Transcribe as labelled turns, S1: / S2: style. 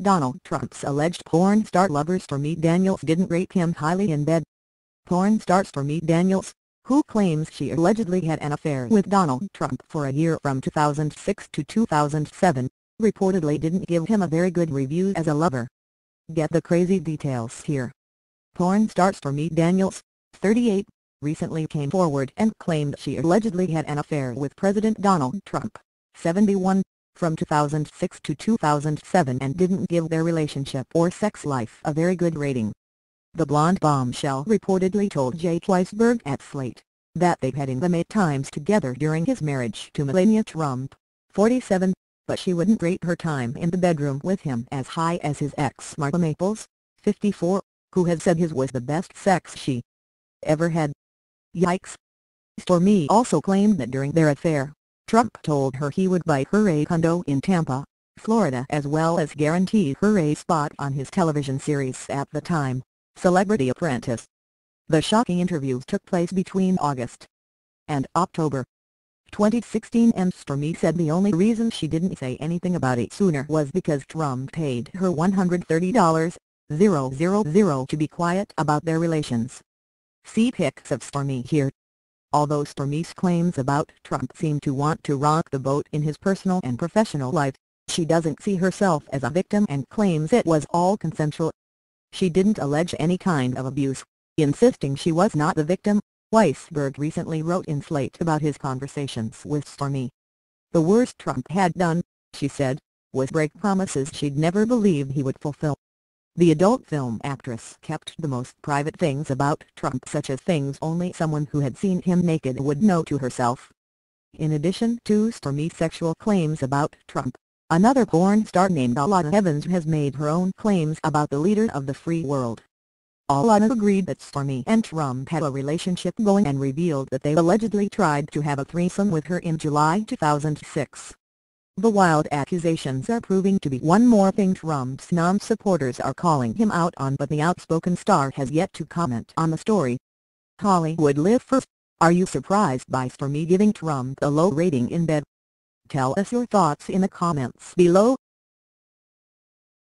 S1: Donald Trump's alleged porn star lover Stormy Daniels didn't rate him highly in bed. Porn star Stormy Daniels, who claims she allegedly had an affair with Donald Trump for a year from 2006 to 2007, reportedly didn't give him a very good review as a lover. Get the crazy details here. Porn star Stormy Daniels, 38, recently came forward and claimed she allegedly had an affair with President Donald Trump, 71, from 2006 to 2007 and didn't give their relationship or sex life a very good rating. The blonde bombshell reportedly told Jake Weisberg at Slate, that they had intimate times together during his marriage to Melania Trump, 47, but she wouldn't rate her time in the bedroom with him as high as his ex Marla Maples, 54, who had said his was the best sex she ever had. Yikes! Stormy also claimed that during their affair, Trump told her he would buy her a condo in Tampa, Florida as well as guarantee her a spot on his television series at the time, Celebrity Apprentice. The shocking interviews took place between August and October 2016 and Stormy said the only reason she didn't say anything about it sooner was because Trump paid her $130,000 to be quiet about their relations. See pics of Stormy here. Although Stormy's claims about Trump seem to want to rock the boat in his personal and professional life, she doesn't see herself as a victim and claims it was all consensual. She didn't allege any kind of abuse, insisting she was not the victim, Weisberg recently wrote in Slate about his conversations with Stormy. The worst Trump had done, she said, was break promises she'd never believed he would fulfill. The adult film actress kept the most private things about Trump such as things only someone who had seen him naked would know to herself. In addition to Stormy's sexual claims about Trump, another porn star named Alana Evans has made her own claims about the leader of the free world. Alana agreed that Stormy and Trump had a relationship going and revealed that they allegedly tried to have a threesome with her in July 2006. The wild accusations are proving to be one more thing Trump's non-supporters are calling him out on but the outspoken star has yet to comment on the story. HollywoodLifers, are you surprised by Stormy giving Trump a low rating in bed? Tell us your thoughts in the comments below.